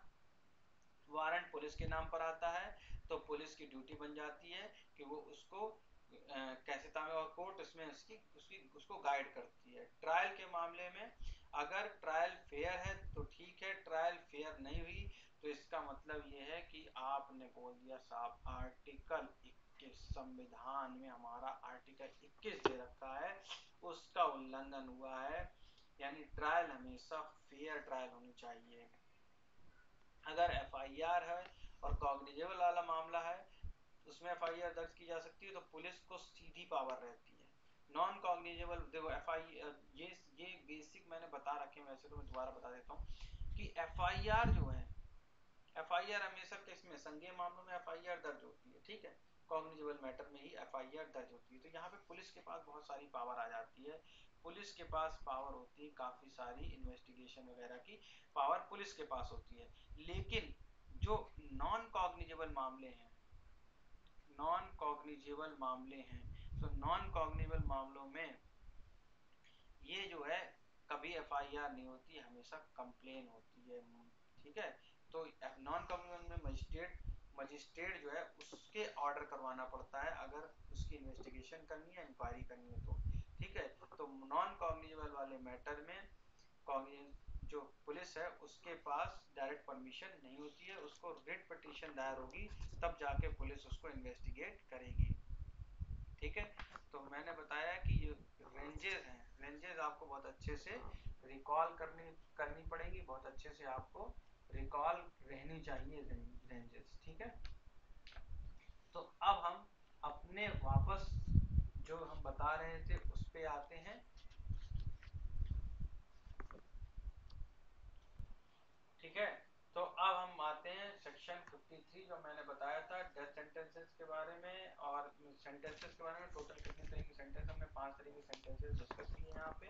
वारंट पुलिस के नाम पर आता है तो पुलिस की ड्यूटी बन जाती है कि वो उसको कैसे तामील और कोर्ट उसमें उसकी उसकी, उसको गाइड करती है। ट्रायल के मामले में अगर ट्रायल फेयर है तो ठीक है। ट्रायल फेयर नहीं हुई तो इसका मतलब ये है कि आपने बोल दिया साहब, आर्टिकल 21 संविधान में हमारा आर्टिकल 21 दे रखा है। उसका उल्लंघन हुआ है। यानी ट्रायल हमेशा फेयर ट्रायल होनी चाहिए। अगर एफआईआर है और कॉग्निजेबल वाला मामला है, उसमें एफआईआर दर्ज की जा सकती है तो पुलिस को सीधी पावर रहती है। नॉन कॉग्निजेबल देखो एफ़ ये ये बेसिक मैंने बता रखे हैं वैसे तो मैं दोबारा बता देता हूँ कि एफ़ जो है एफ़ हमेशा किसमें संज्ञेय मामलों में एफ़ दर्ज होती है, ठीक है? कॉग्निजेबल मैटर में ही एफ़ दर्ज होती है। तो यहाँ पे पुलिस के पास बहुत सारी पावर आ जाती है। पुलिस के पास पावर होती है काफ़ी सारी इन्वेस्टिगेशन वगैरह की। पावर पुलिस के पास होती है। लेकिन जो नॉन कॉग्निजेबल मामले हैं नॉन कॉग्निजेबल मामले हैं तो नॉन कॉग्निजेबल मामलों में ये जो है, कभी एफआईआर नहीं होती, हमेशा कंप्लेन होती है। ठीक है? तो नॉन कॉग्निजेबल में मजिस्ट्रेट मजिस्ट्रेट जो है उसके ऑर्डर करवाना पड़ता है अगर उसकी इन्वेस्टिगेशन करनी है इंक्वायरी करनी है तो। ठीक है? तो नॉन कॉग्निजेबल वाले मैटर में जो पुलिस है, उसके पास डायरेक्ट परमिशन नहीं होती है, उसको रिट पटिशन दायर होगी, तब जाके पुलिस उसको इन्वेस्टिगेट करेगी। ठीक है? तो मैंने बताया कि ये रेंजेस हैं। रेंजेस आपको बहुत अच्छे से रिकॉल करनी करनी पड़ेगी, बहुत अच्छे से आपको रिकॉल रहनी चाहिए रेंजेस ठीक है? तो अब हम अपने वापस जो हम बता रहे थे, उस पे आते हैं। ठीक है? तो अब हम आते हैं सेक्शन 53 जो मैंने बताया था डेथ सेंटेंसेस के बारे में, और सेंटेंसेस के बारे में टोटल कितने तरह के सेंटेंस हमने, पाँच तरह के सेंटेंसेस डिस्कस किए यहाँ पे।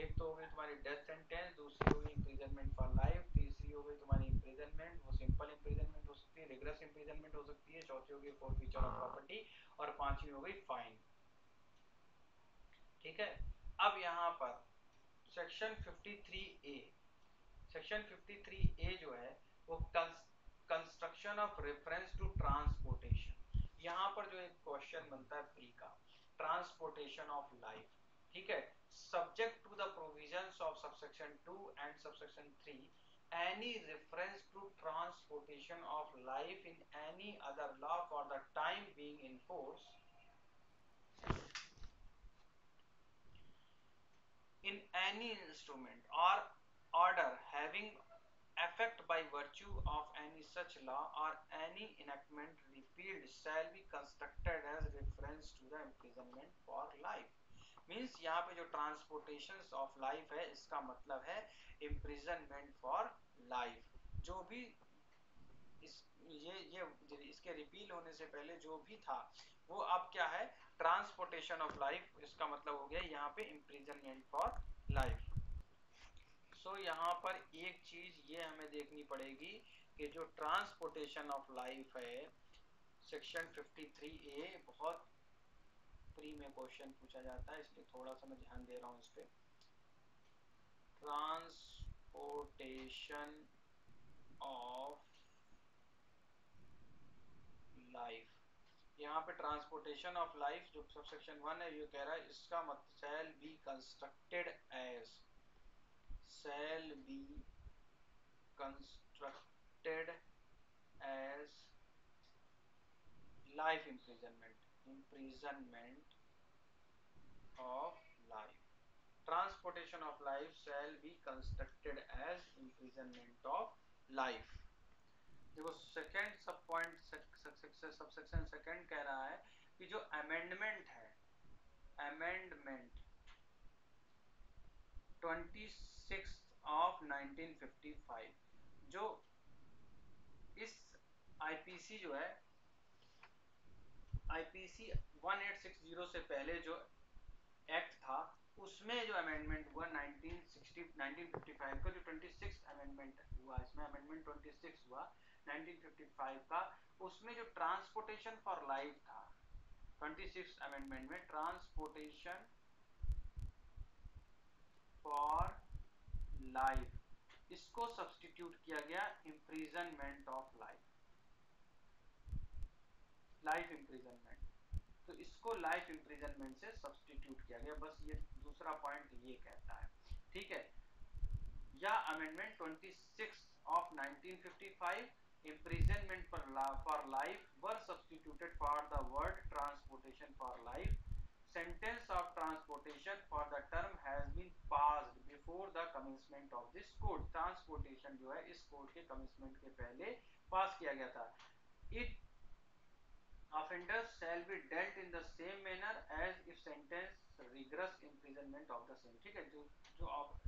एक तो हो गई तुम्हारी डेथ सेंटेंस दूसरी हो गई इंप्रिजनमेंट फॉर लाइफ तीसरी हो गई तुम्हारी इंप्रिजनमेंट वो सिंपल इंप्रिजनमेंट हो सकती है रिग्रेस इंप्रिजनमेंट हो सकती है चौथी हो गई फोर फीचर ऑफ़ प्रॉपर्टी और पांचवी हो गई फाइन ठीक है? अब यहाँ पर सेक्शन 53 ए सेक्शन 53 ए जो है वो construction of reference to transportation यहाँ पर जो एक क्वेश्चन बनता है प्री का ट्रांसपोर्टेशन ऑफ़ लाइफ ठीक है? Subject to the provisions of subsection 2 and subsection 3 any reference to transportation of life in any other law for the time being in force. In any instrument or order having effect by virtue of any such law or any enactment repealed shall be constructed as reference to the imprisonment for life means यहाँ पे जो transportation of life है, इसका मतलब है imprisonment for life जो भी इस, ये ये, इसके रिपील होने से पहले जो भी था, वो अब क्या है? ट्रांसपोर्टेशन ऑफ़ लाइफ इसका मतलब हो गया यहाँ पे इम्प्रिजनमेंट फॉर लाइफ सो यहाँ पर एक चीज़ ये हमें देखनी पड़ेगी कि जो ट्रांसपोर्टेशन ऑफ़ लाइफ है सेक्शन 53 ए बहुत प्री में क्वेश्चन पूछा जाता है, इसलिए थोड़ा सा मैं ध्यान दे रहा हूँ इस पर ट्रांसपोर्टेशन ऑफ़ लाइफ यहाँ पे ट्रांसपोर्टेशन ऑफ़ लाइफ जो सबसेक्शन वन है, ये कह रहा है, इसका मत shall be constructed as shall be constructed as life imprisonment imprisonment of life transportation of life shall be constructed as imprisonment of life देखो second sub point subsection second कह रहा है कि जो अमेंडमेंट है अमेंडमेंट ट्वेंटी सिक्स ऑफ़ 1955 जो इस IPC जो है आईपीसी 1860 से पहले जो एक्ट था, उसमें जो अमेंडमेंट हुआ 1960 1955 का, जो 26 अमेंडमेंट हुआ, इसमें अमेंडमेंट 26 हुआ 1955 का, उसमें जो ट्रांसपोर्टेशन फॉर लाइफ था 26 अमेंडमेंट में ट्रांसपोर्टेशन फॉर लाइफ इसको सब्सटीट्यूट किया गया imprisonment of life life imprisonment तो इसको लाइफ इम्प्रीजनमेंट से सब्सटीट्यूट किया गया बस ये दूसरा पॉइंट ये कहता है ठीक है या amendment 26 of 1955 imprisonment for, for life were substituted for the word transportation for life. Sentence of transportation for the term has been passed before the commencement of this code. Transportation जो है इस code के commencement के पहले pass किया गया था. It offenders shall be dealt in the same manner as if sentence rigorous imprisonment of the same ठीक है जो जो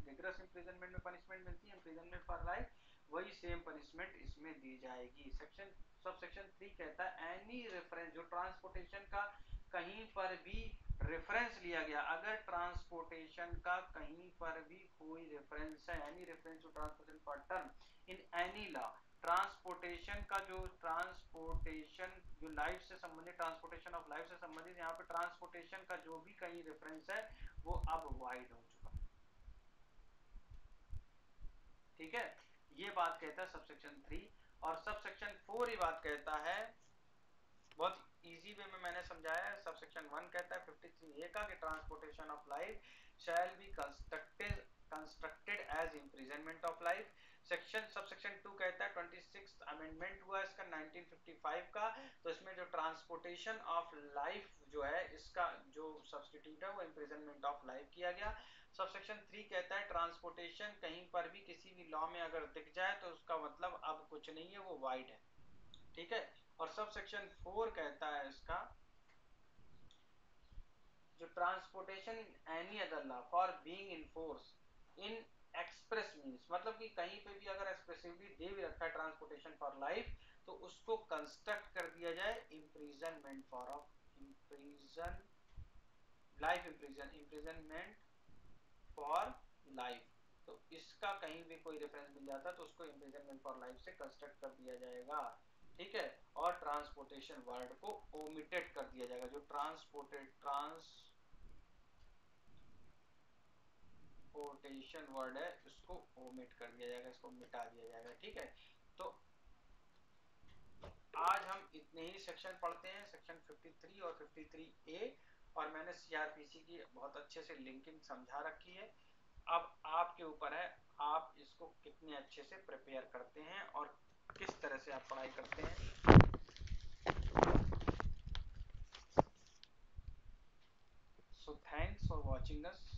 rigorous imprisonment में punishment मिलती है imprisonment for life वही same punishment इसमें दी जाएगी section सब सेक्शन थ्री कहता है एनी रेफरेंस जो ट्रांसपोर्टेशन का कहीं पर भी रेफरेंस लिया गया अगर ट्रांसपोर्टेशन का कहीं पर भी कोई रेफरेंस है एनी रेफरेंस टू ट्रांसपोर्टेशन पर term in any law transportation का जो ट्रांसपोर्टेशन, जो लाइफ से संबंधित ट्रांसपोर्टेशन ऑफ़ लाइफ से संबंधित यहाँ पे ट्रांसपोर्टेशन का जो भी कहीं रेफरेंस है, वो अब वाइड हो चुका ठीक है? ये बात कहता है सबसेक्शन थ्री और सबसेक्शन फोर ये बात कहता है, बहुत इजी वे में मैंने समझाया है। सबसेक्शन वन कहता है 53 ए का कि transportation of life shall be constructed constructed as imprisonment of life section sub section two कहता है ट्वेंटी सिक्स अमेंडमेंट हुआ इसका 1955 का। तो इसमें जो ट्रांसपोर्टेशन ऑफ़ लाइफ जो है, इसका जो सब्सटीट्यूट है, वो इम्प्रिजनमेंट ऑफ़ लाइफ किया गया। सब सेक्शन थ्री कहता है ट्रांसपोर्टेशन कहीं पर भी किसी भी लॉ में अगर दिख जाए तो उसका मतलब अब कुछ नहीं है, वो वाइड है। ठीक है? और सब सेक्शन फोर कहता है इसका, जो transportation any other law for being in force in express means मतलब कि कहीं पे भी अगर एक्सप्रेसिवली दे भी रखा है ट्रांसपोर्टेशन फॉर लाइफ तो उसको कंस्ट्रक्ट कर दिया जाए imprisonment for of imprison life imprison imprisonment for life तो इसका कहीं भी कोई रेफरेंस मिल जाता तो उसको इम्प्रीजनमेंट फॉर लाइफ से कंस्ट्रक्ट कर दिया जाएगा। ठीक है? और ट्रांसपोर्टेशन वर्ड को ओमिटेड कर दिया जाएगा, जो ट्रांसपोर्टेड ट्रांस ट्रांसपोर्टेशन वर्ड है इसको ओमिट कर दिया जाएगा, इसको मिटा दिया जाएगा, ठीक है? तो आज हम इतने ही सेक्शन पढ़ते हैं सेक्शन 53 और 53 ए और मैंने सीआरपीसी की बहुत अच्छे से लिंकिंग समझा रखी है। अब आपके ऊपर है, आप इसको कितने अच्छे से प्रिपेयर करते हैं और किस तरह से आप पढ़ाई करते हैं। So thanks for watching us.